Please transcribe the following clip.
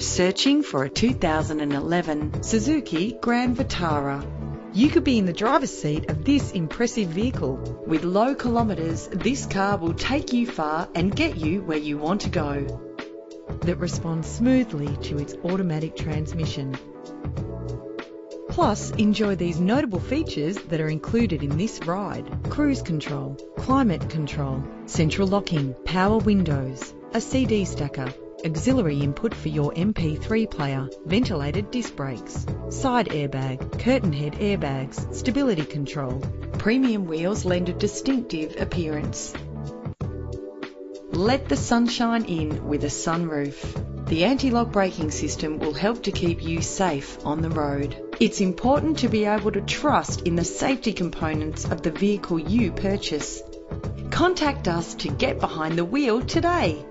Searching for a 2011 Suzuki Grand Vitara. You could be in the driver's seat of this impressive vehicle. With low kilometres, this car will take you far and get you where you want to go. That responds smoothly to its automatic transmission. Plus, enjoy these notable features that are included in this ride. Cruise control, climate control, central locking, power windows, a CD stacker, auxiliary input for your MP3 player, ventilated disc brakes, side airbag, curtain head airbags, stability control. Premium wheels lend a distinctive appearance. Let the sunshine in with a sunroof. The anti-lock braking system will help to keep you safe on the road. It's important to be able to trust in the safety components of the vehicle you purchase. Contact us to get behind the wheel today.